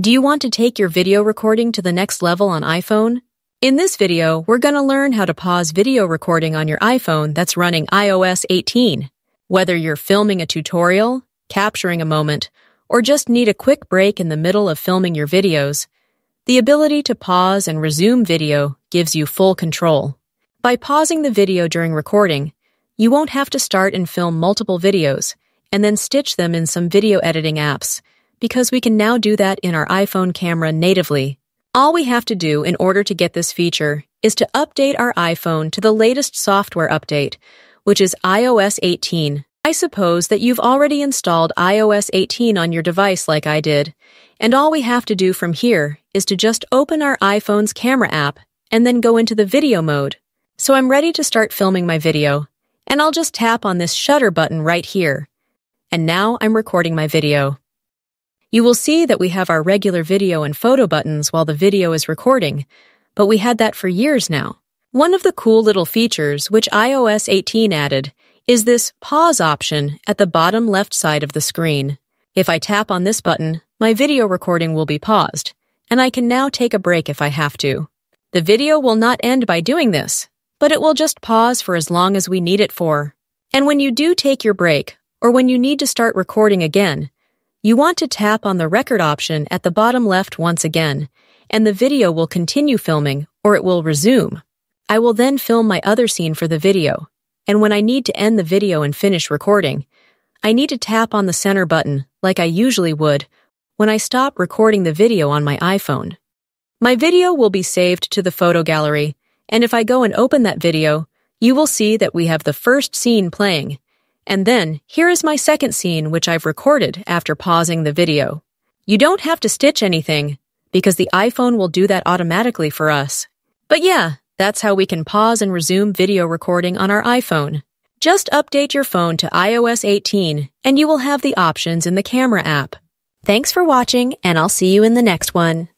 Do you want to take your video recording to the next level on iPhone? In this video, we're going to learn how to pause video recording on your iPhone that's running iOS 18. Whether you're filming a tutorial, capturing a moment, or just need a quick break in the middle of filming your videos, the ability to pause and resume video gives you full control. By pausing the video during recording, you won't have to start and film multiple videos and then stitch them in some video editing apps because we can now do that in our iPhone camera natively. All we have to do in order to get this feature is to update our iPhone to the latest software update, which is iOS 18. I suppose that you've already installed iOS 18 on your device like I did, and all we have to do from here is to just open our iPhone's camera app and then go into the video mode. So I'm ready to start filming my video, and I'll just tap on this shutter button right here. And now I'm recording my video. You will see that we have our regular video and photo buttons while the video is recording, but we had that for years now. One of the cool little features which iOS 18 added is this pause option at the bottom left side of the screen. If I tap on this button, my video recording will be paused, and I can now take a break if I have to. The video will not end by doing this, but it will just pause for as long as we need it for. And when you do take your break, or when you need to start recording again, you want to tap on the record option at the bottom left once again, and the video will continue filming or it will resume. I will then film my other scene for the video, and when I need to end the video and finish recording, I need to tap on the center button like I usually would when I stop recording the video on my iPhone. My video will be saved to the photo gallery, and if I go and open that video, you will see that we have the first scene playing, and then, here is my second scene which I've recorded after pausing the video. You don't have to stitch anything, because the iPhone will do that automatically for us. But yeah, that's how we can pause and resume video recording on our iPhone. Just update your phone to iOS 18, and you will have the options in the camera app. Thanks for watching, and I'll see you in the next one.